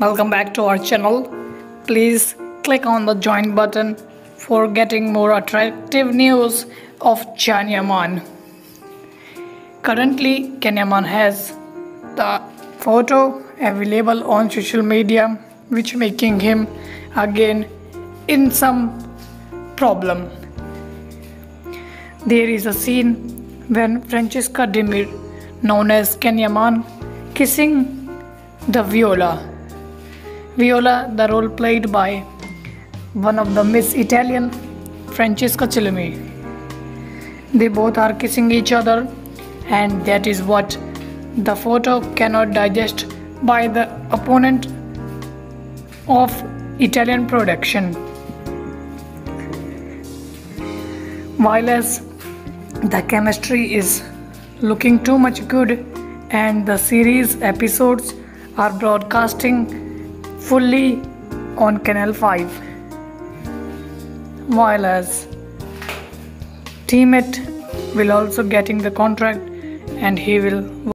welcome back to our channel. Please click on the join button for getting more attractive news of Yaman currently Can Yaman has the photo available on social media which making him again in some problem. There is a scene when Francesco Demir known as Can Yaman kissing the Viola. Viola, the role played by one of the Miss Italian, Francesca Chillemi. They both are kissing each other, and that is what the photo cannot digest by the opponent of Italian production. While as the chemistry is looking too much good and the series episodes are broadcasting fully on Canal 5 while as Teammate will also getting the contract and he will